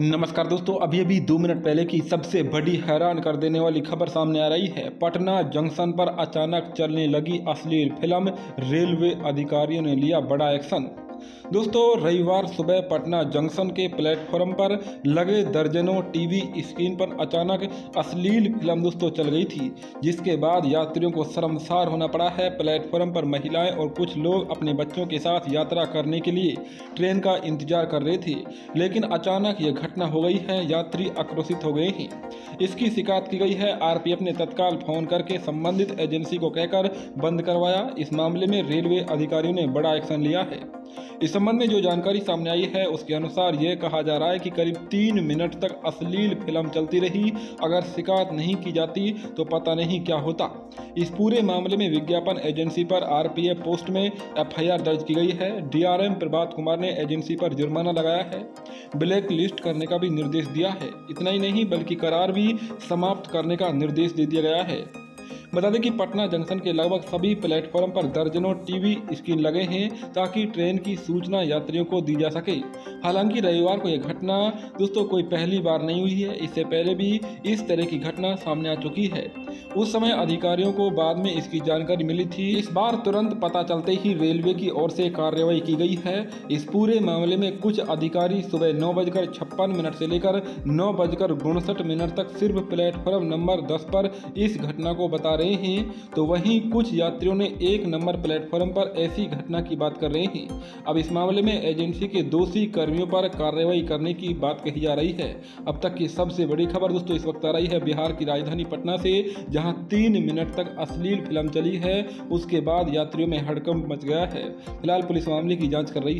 नमस्कार दोस्तों, अभी अभी दो मिनट पहले की सबसे बड़ी हैरान कर देने वाली खबर सामने आ रही है। पटना जंक्शन पर अचानक चलने लगी अश्लील फ़िल्म, रेलवे अधिकारियों ने लिया बड़ा एक्शन। दोस्तों, रविवार सुबह पटना जंक्शन के प्लेटफॉर्म पर लगे दर्जनों टीवी स्क्रीन पर अचानक अश्लील फ़िल्म दोस्तों चल गई थी, जिसके बाद यात्रियों को शर्मसार होना पड़ा है। प्लेटफॉर्म पर महिलाएँ और कुछ लोग अपने बच्चों के साथ यात्रा करने के लिए ट्रेन का इंतज़ार कर रहे थे, लेकिन अचानक यह घटना हो गई है, यात्री आक्रोशित हो गए हैं। इसकी शिकायत की गई है। आरपीएफ ने तत्काल फ़ोन करके संबंधित एजेंसी को कहकर बंद करवाया। इस मामले में रेलवे अधिकारियों ने बड़ा एक्शन लिया है। इस संबंध में जो जानकारी सामने आई है, उसके अनुसार यह कहा जा रहा है कि करीब तीन मिनट तक अश्लील फ़िल्म चलती रही। अगर शिकायत नहीं की जाती तो पता नहीं क्या होता। इस पूरे मामले में विज्ञापन एजेंसी पर आरपीएफ पोस्ट में एफआईआर दर्ज की गई है। डीआरएम प्रभात कुमार ने एजेंसी पर जुर्माना लगाया है। ब्लैक लिस्ट करने का भी निर्देश दिया है। इतना ही नहीं, बल्कि करार भी समाप्त करने का निर्देश दे दिया गया है। बता दें कि पटना जंक्शन के लगभग सभी प्लेटफॉर्म पर दर्जनों टीवी स्क्रीन लगे हैं ताकि ट्रेन की सूचना यात्रियों को दी जा सके। हालाँकि रविवार को यह घटना, दोस्तों, कोई पहली बार नहीं हुई है। इससे पहले भी इस तरह की घटना सामने आ चुकी है। उस समय अधिकारियों को बाद में इसकी जानकारी मिली थी। इस बार तुरंत पता चलते ही रेलवे की ओर से कार्रवाई की गई है। इस पूरे मामले में कुछ अधिकारी सुबह नौ बजकर छप्पन मिनट से लेकर नौ बजकर उनसठ मिनट तक सिर्फ़ प्लेटफॉर्म नंबर दस पर इस घटना को बता रहे हैं। तो वहीं कुछ यात्रियों ने एक नंबर प्लेटफॉर्म पर ऐसी घटना की बात कर रहे हैं। अब इस मामले में एजेंसी के दोषी कर्मियों पर कार्रवाई करने की बात कही जा रही है। अब तक की सबसे बड़ी खबर दोस्तों इस वक्त आ रही है बिहार की राजधानी पटना से। जहाँ तीन मिनट तक अश्लील फ़िल्म चली है, उसके बाद यात्रियों में हड़कंप मच गया है। फ़िलहाल पुलिस मामले की जाँच कर रही है।